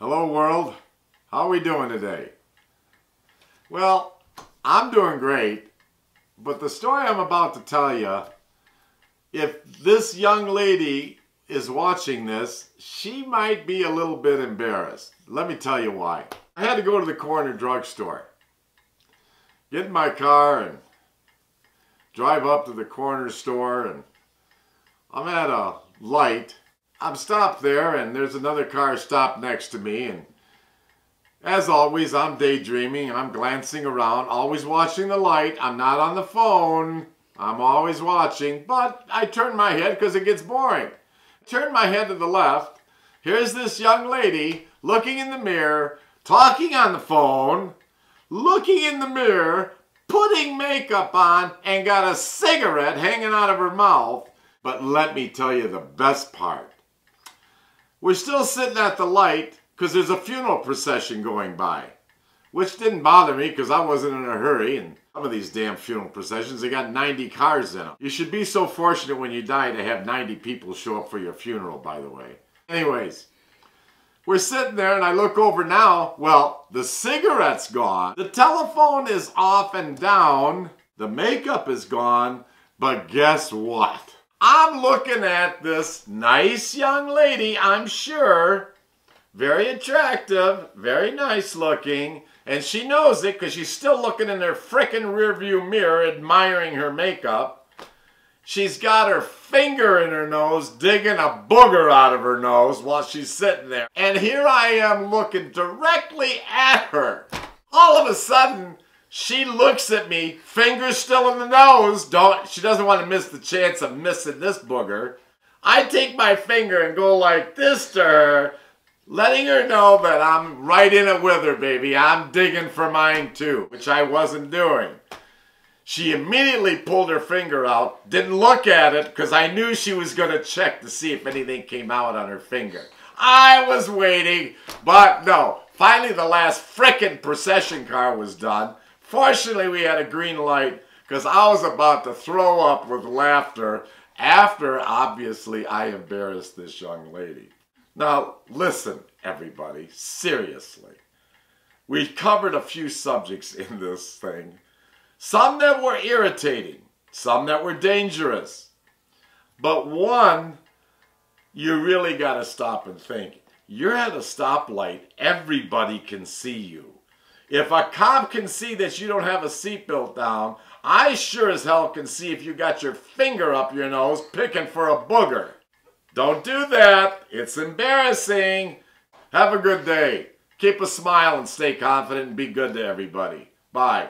Hello world, how are we doing today? Well, I'm doing great, but the story I'm about to tell you, if this young lady is watching this, she might be a little bit embarrassed. Let me tell you why. I had to go to the corner drugstore, get in my car and drive up to the corner store and I'm at a light. I'm stopped there and there's another car stopped next to me and as always I'm daydreaming and I'm glancing around, always watching the light. I'm not on the phone. I'm always watching, but I turn my head because it gets boring. Turn my head to the left. Here's this young lady looking in the mirror, talking on the phone, looking in the mirror, putting makeup on, and got a cigarette hanging out of her mouth. But let me tell you the best part. We're still sitting at the light because there's a funeral procession going by, which didn't bother me because I wasn't in a hurry. And some of these damn funeral processions, they got 90 cars in them. You should be so fortunate when you die to have 90 people show up for your funeral, by the way. Anyways, we're sitting there and I look over now. Well, the cigarette's gone. The telephone is off and down. The makeup is gone. But guess what? I'm looking at this nice young lady, I'm sure. Very attractive, very nice looking. And she knows it because she's still looking in her frickin' rearview mirror admiring her makeup. She's got her finger in her nose, digging a booger out of her nose while she's sitting there. And here I am looking directly at her. All of a sudden, she looks at me, fingers still in the nose. Don't she doesn't want to miss the chance of missing this booger. I take my finger and go like this to her, letting her know that I'm right in it with her, baby. I'm digging for mine too, which I wasn't doing. She immediately pulled her finger out, didn't look at it because I knew she was going to check to see if anything came out on her finger. I was waiting, but no. Finally, the last frickin' procession car was done. Fortunately, we had a green light because I was about to throw up with laughter after, obviously, I embarrassed this young lady. Now, listen, everybody, seriously. We covered a few subjects in this thing. Some that were irritating, some that were dangerous. But one, you really got to stop and think. You're at a stoplight, everybody can see you. If a cop can see that you don't have a seatbelt down, I sure as hell can see if you got your finger up your nose picking for a booger. Don't do that. It's embarrassing. Have a good day. Keep a smile and stay confident and be good to everybody. Bye.